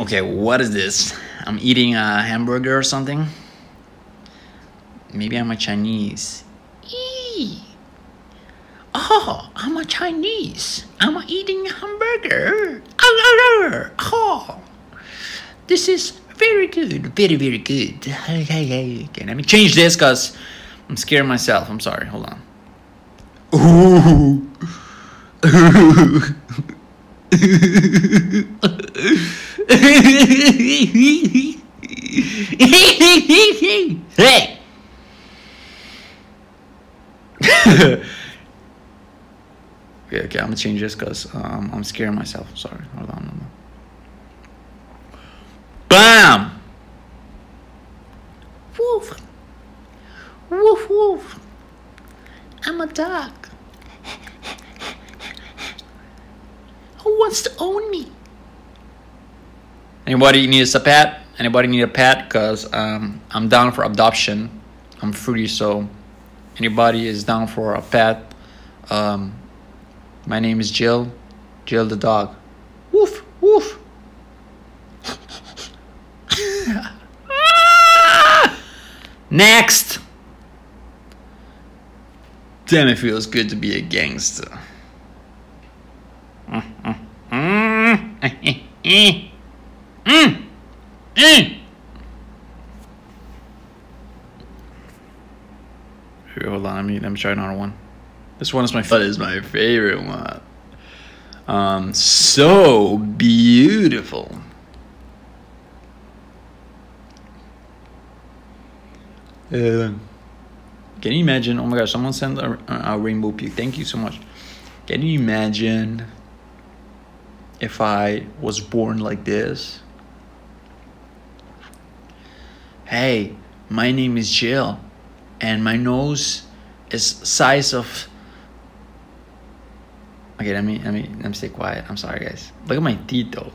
Okay, what is this? I'm eating a hamburger or something? Maybe I'm a Chinese. Eee. Oh, I'm a Chinese. I'm eating a hamburger. Oh, this is very good. Very, very good. Okay, okay, okay. let me change this because I'm scared myself. I'm sorry. Hold on. Ooh. hey! okay, okay, I'm gonna change this because um, I'm scaring myself. Sorry, hold on. Hold on. Bam! Woof! Woof woof! I'm a dog. Who wants to own me? Anybody needs a pet? Anybody need a pet? Cause um, I'm down for adoption. I'm free, so anybody is down for a pet. Um, my name is Jill. Jill the dog. Woof woof. Next. Damn, it feels good to be a gangster. Here, hold on, let me let me try another one. This one is my that is my favorite one. Um, so beautiful. Uh, can you imagine? Oh my gosh, someone sent a, a rainbow puke. Thank you so much. Can you imagine if I was born like this? Hey, my name is Jill, and my nose is size of. Okay, let me let me let me stay quiet. I'm sorry, guys. Look at my teeth, though.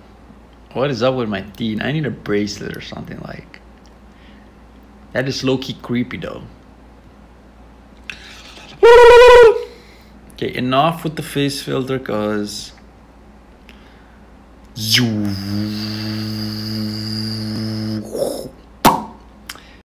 What is up with my teeth? I need a bracelet or something like. That is low key creepy, though. Okay, enough with the face filter, cause.